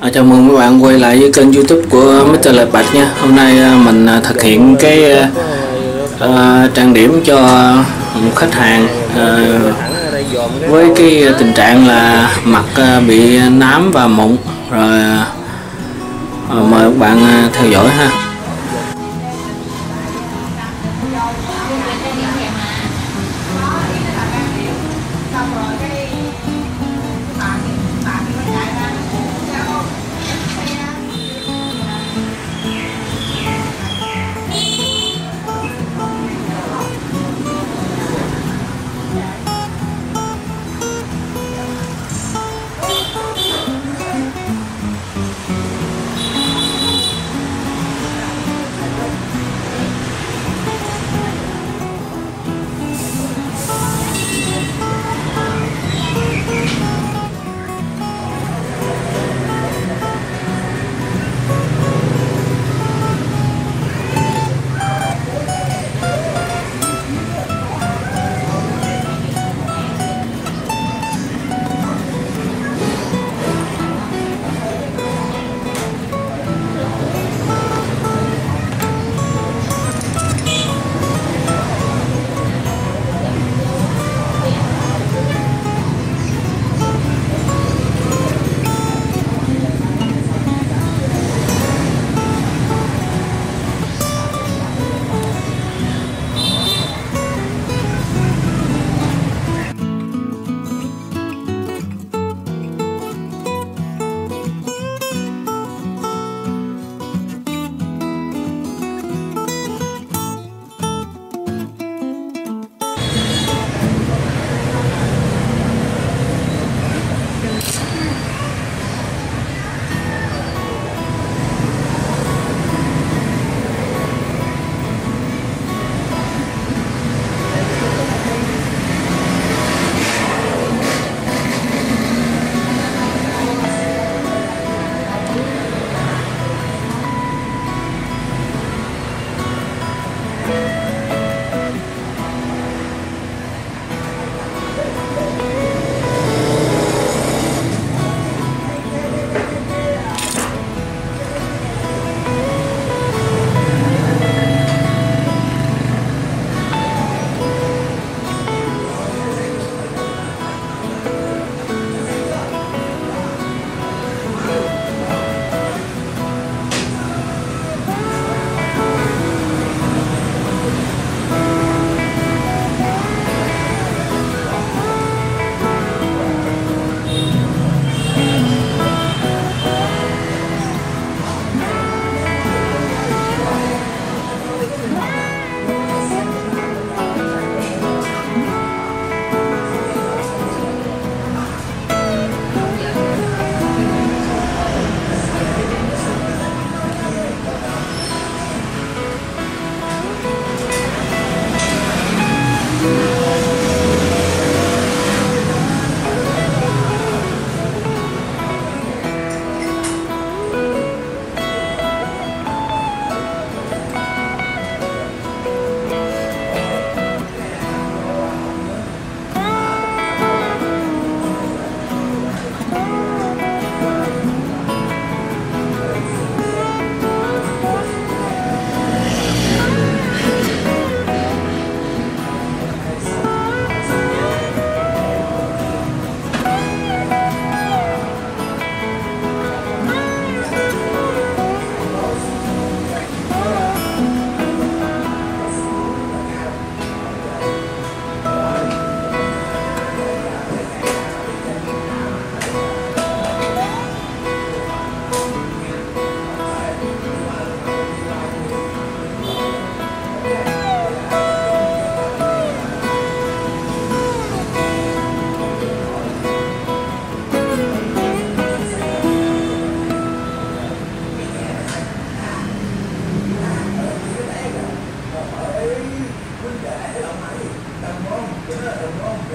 À, chào mừng các bạn quay lại với kênh youtube của Mr. Lệ Bạch nha Hôm nay à, mình à, thực hiện cái uh, trang điểm cho một khách hàng uh, với cái tình trạng là mặt bị nám và mụn rồi uh, mời các bạn theo dõi ha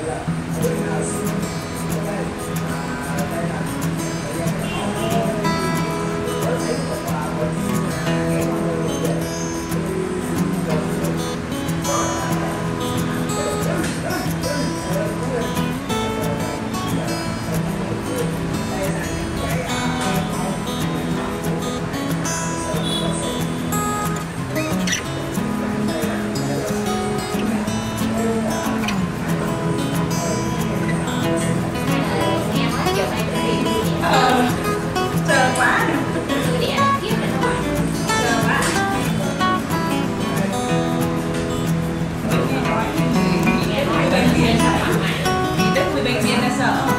Gracias. Después me tienes a...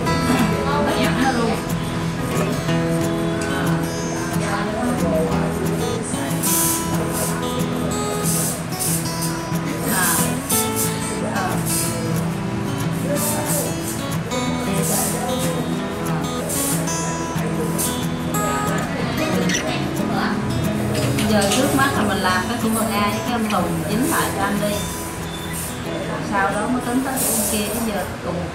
mình làm cái của mình a với cái ông Tùng dính lại cho anh đi. Sau đó mới tính tới cái kia chứ giờ cùng.